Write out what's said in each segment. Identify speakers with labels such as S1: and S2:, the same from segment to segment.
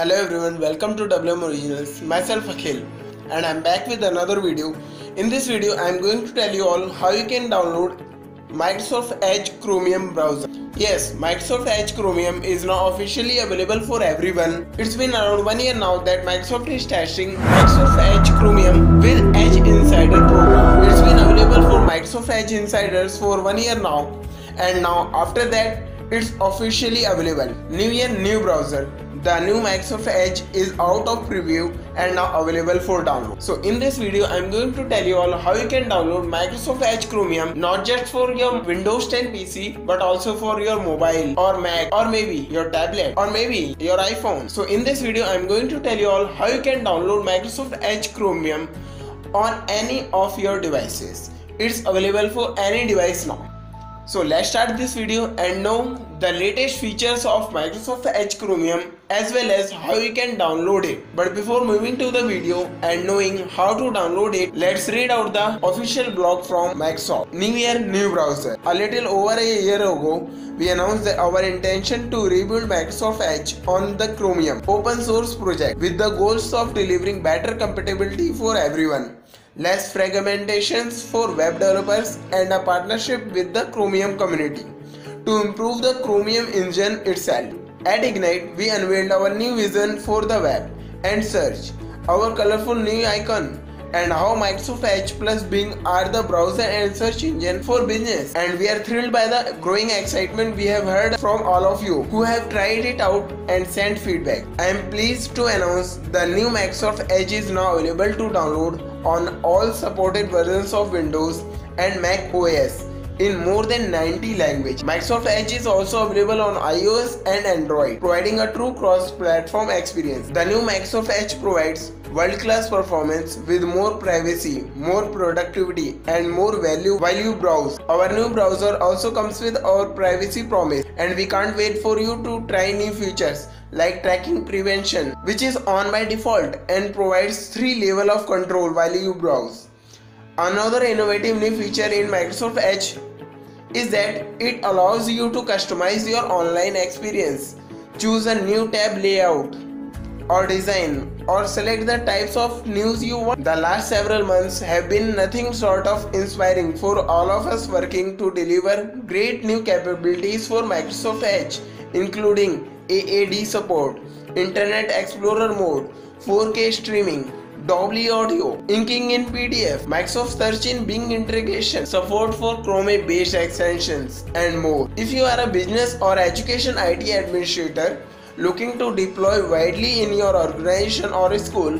S1: Hello everyone, welcome to WM Originals. Myself Akhil and I'm back with another video. In this video, I'm going to tell you all how you can download Microsoft Edge Chromium browser. Yes, Microsoft Edge Chromium is now officially available for everyone. It's been around one year now that Microsoft is testing Microsoft Edge Chromium with Edge Insider program. It's been available for Microsoft Edge Insiders for one year now and now after that it's officially available. New year, new browser. The new Microsoft Edge is out of preview and now available for download. So in this video, I'm going to tell you all how you can download Microsoft Edge Chromium not just for your Windows 10 PC but also for your mobile or Mac or maybe your tablet or maybe your iPhone. So in this video, I'm going to tell you all how you can download Microsoft Edge Chromium on any of your devices. It's available for any device now. So let's start this video and know the latest features of Microsoft Edge Chromium as well as how you can download it. But before moving to the video and knowing how to download it, let's read out the official blog from Microsoft. New Year, new browser. A little over a year ago, we announced our intention to rebuild Microsoft Edge on the Chromium open source project with the goals of delivering better compatibility for everyone less fragmentations for web developers and a partnership with the Chromium community to improve the Chromium engine itself. At Ignite, we unveiled our new vision for the web and search, our colorful new icon, and how Microsoft Edge plus Bing are the browser and search engine for business. And we are thrilled by the growing excitement we have heard from all of you who have tried it out and sent feedback. I am pleased to announce the new Microsoft Edge is now available to download on all supported versions of Windows and Mac OS in more than 90 languages. Microsoft Edge is also available on iOS and Android, providing a true cross-platform experience. The new Microsoft Edge provides world-class performance with more privacy, more productivity, and more value while you browse. Our new browser also comes with our privacy promise, and we can't wait for you to try new features like tracking prevention, which is on by default and provides three level of control while you browse. Another innovative new feature in Microsoft Edge is that it allows you to customize your online experience. Choose a new tab layout or design or select the types of news you want. The last several months have been nothing short of inspiring for all of us working to deliver great new capabilities for Microsoft Edge, including AAD support, Internet Explorer mode, 4K streaming, Dolby Audio, inking in PDF, Microsoft Search in Bing integration, support for Chrome based extensions, and more. If you are a business or education IT administrator looking to deploy widely in your organization or school,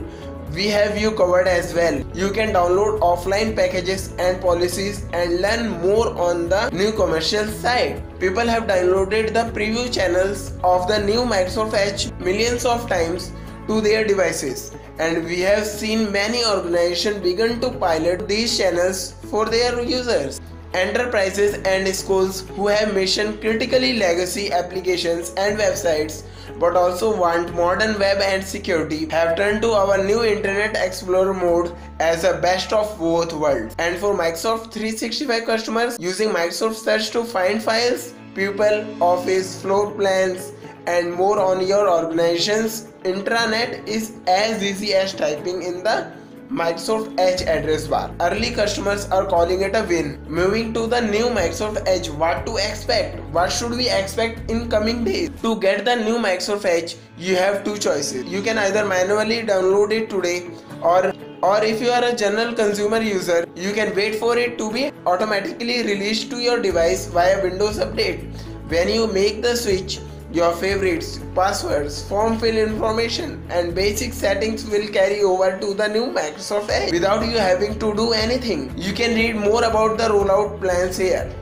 S1: we have you covered as well. You can download offline packages and policies and learn more on the new commercial side. People have downloaded the preview channels of the new Microsoft Edge millions of times to their devices and we have seen many organizations begin to pilot these channels for their users. Enterprises and schools who have mission critically legacy applications and websites but also want modern web and security have turned to our new Internet Explorer mode as a best of both worlds. And for Microsoft 365 customers using Microsoft Search to find files, people, office, floor plans, and more on your organization's intranet is as easy as typing in the Microsoft Edge address bar. Early customers are calling it a win. Moving to the new Microsoft Edge, what to expect? What should we expect in coming days? To get the new Microsoft Edge, you have two choices. You can either manually download it today or or if you are a general consumer user, you can wait for it to be automatically released to your device via Windows Update. When you make the switch, your favorites, passwords, form fill information, and basic settings will carry over to the new Microsoft Edge without you having to do anything. You can read more about the rollout plans here.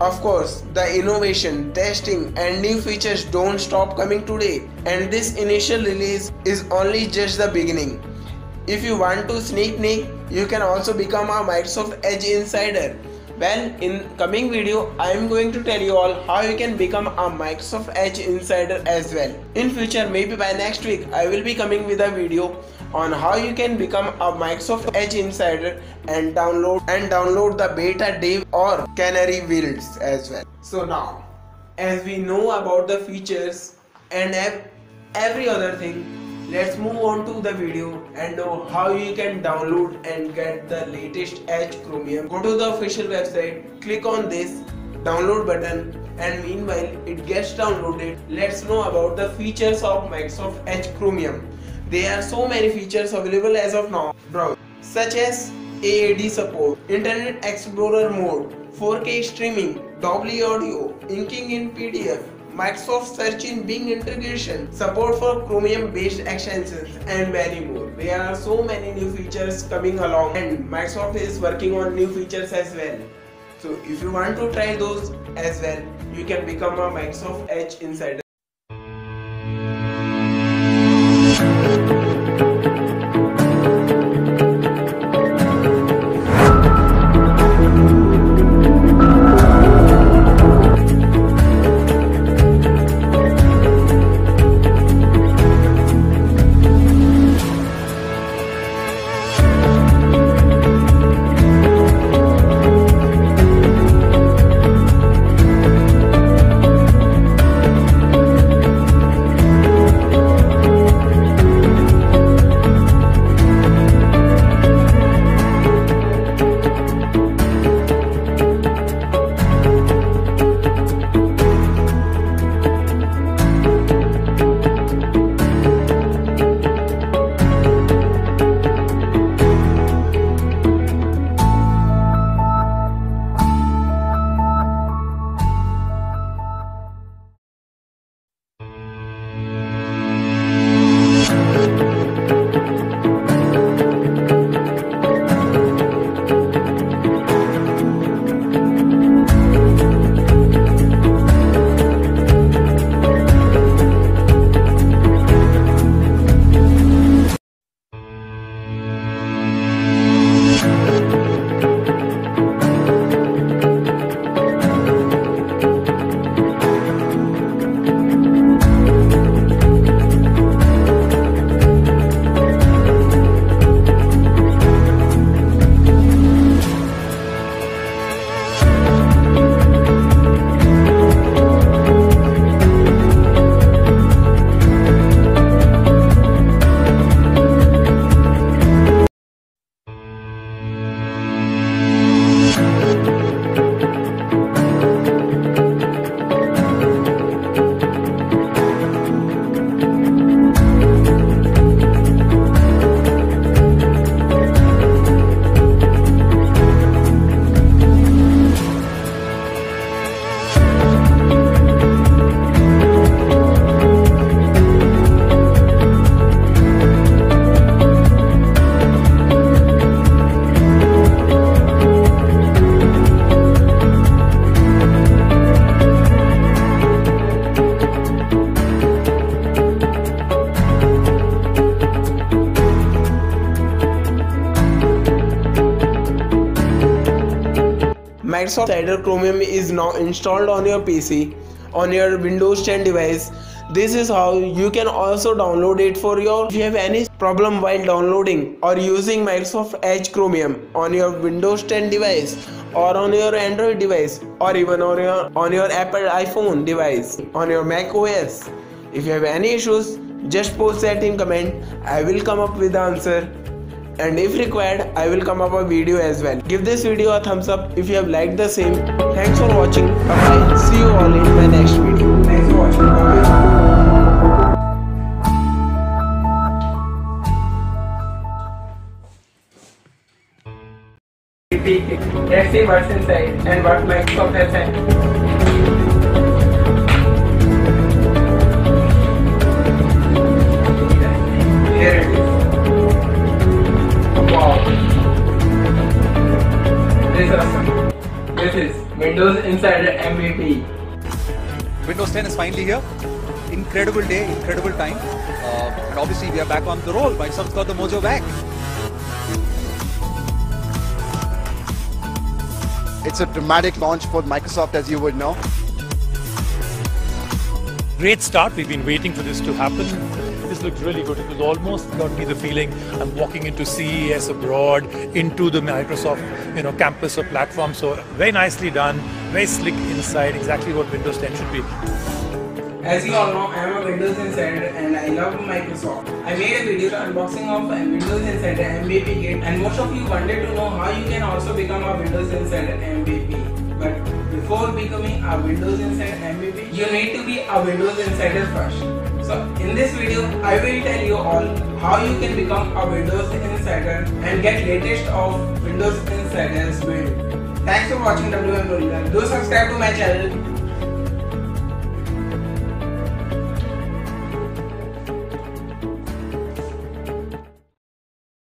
S1: Of course, the innovation, testing, and new features don't stop coming today, and this initial release is only just the beginning. If you want to sneak peek, you can also become a Microsoft Edge insider well, in coming video, I am going to tell you all how you can become a Microsoft Edge insider as well. In future, maybe by next week, I will be coming with a video on how you can become a Microsoft Edge insider and download and download the beta dev or canary builds as well. So now, as we know about the features and every other thing, let's move on to the video and know how you can download and get the latest Edge Chromium. Go to the official website, click on this download button and meanwhile it gets downloaded. Let's know about the features of Microsoft Edge Chromium. There are so many features available as of now. Browse. Such as AAD support Internet Explorer mode 4K streaming Dolby audio inking in PDF Microsoft Search in Bing integration, support for Chromium based extensions and many more. There are so many new features coming along and Microsoft is working on new features as well. So if you want to try those as well, you can become a Microsoft Edge Insider. Microsoft Insider Chromium is now installed on your PC on your Windows 10 device. This is how you can also download it for your if you have any problem while downloading or using Microsoft Edge Chromium on your Windows 10 device or on your Android device or even on your on your Apple iPhone device on your Mac OS. If you have any issues, just post that in comment. I will come up with the answer and if required I will come up a video as well. Give this video a thumbs up if you have liked the same. Thanks for watching. Bye bye. See you all in my next video. Thanks for watching. Bye Let's see what's inside and what Microsoft has sent. Insider
S2: Windows 10 is finally here. Incredible day, incredible time. Uh, and obviously, we are back on the roll. Microsoft's got the mojo back.
S3: It's a dramatic launch for Microsoft, as you would know.
S4: Great start. We've been waiting for this to happen. This looks really good. It was almost got me the feeling I'm walking into CES abroad, into the Microsoft, you know, campus or platform. So very nicely done, very slick inside, exactly what Windows 10 should be.
S1: As you all know, I am a Windows Insider and I love Microsoft. I made a video unboxing of Windows Insider MVP kit and most of you wanted to know how you can also become a Windows Insider MVP. But before becoming a Windows Insider MVP, you need to be a Windows Insider first. So in this video, I will tell you all how you can become a Windows Insider and get latest of Windows Insider's build. Thanks for watching W M Lori do subscribe to my channel